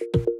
you